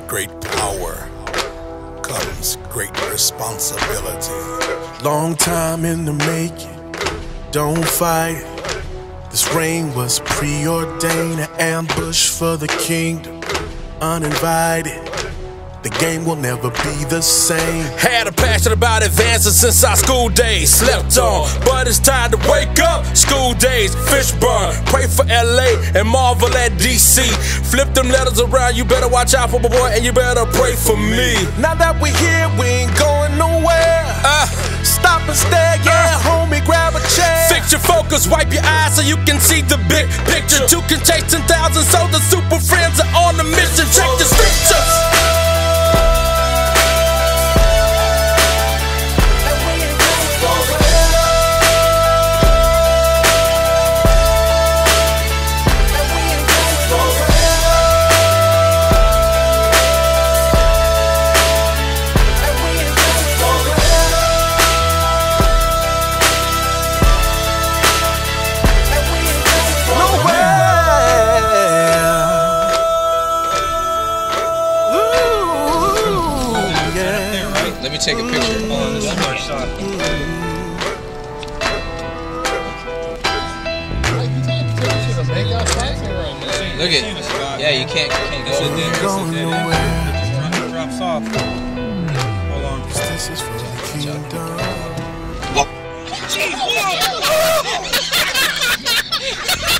great power comes great responsibility. Long time in the making, don't fight. This reign was preordained, an ambush for the kingdom, uninvited. The game will never be the same. Had a passion about advancing since our school days. Slept on, but it's time to wake up. School days, Fishburne. Pray for LA and marvel at DC. Flip them letters around, you better watch out for my boy and you better pray for me. Now that we're here, we ain't going nowhere. Uh, Stop and stare, yeah, homie, grab a chair. Fix your focus, wipe your eyes so you can see the big picture. Two can chase 10,000, so the super friends are on the mission. Check the scriptures. Let me take a picture. Oh, Hold on, this is my shot. Look at, yeah, you can't, can't go in there. Going nowhere. drops off. Hold on. This is for the kingdom.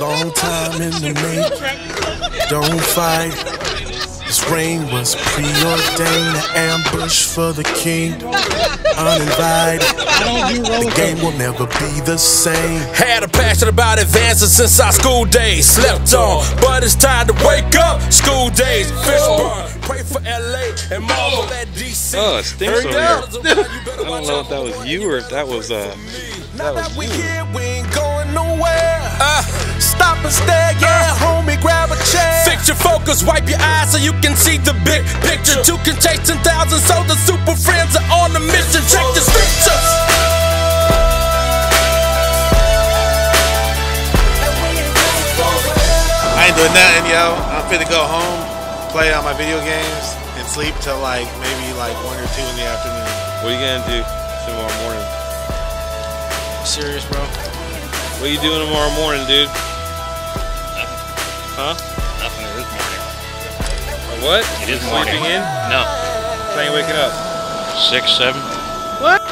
Long time in the making. Don't fight. This reign was preordained, an ambush for the kingdom. Uninvited. The game will never be the same. Had a passion about advancing since our school days. Slept on, but it's time to wake up. School days, Fishburne. Pray for LA and marvel at DC. Oh, it stinks over Hurry here. I don't know if that was you or if that was uh Now that that we was you. Fix wipe your eyes so you can see the big picture. Two can chase 10,000, so the super friends are on the mission. Check the scriptures. I ain't doing nothing, yo. I'm finna go home, play on my video games, and sleep till like maybe like one or two in the afternoon. What are you gonna do tomorrow morning? Serious, bro? What are you doing tomorrow morning, dude? Huh? What? It is Sleeping morning. in? No. Playing waking up. Six, seven. What?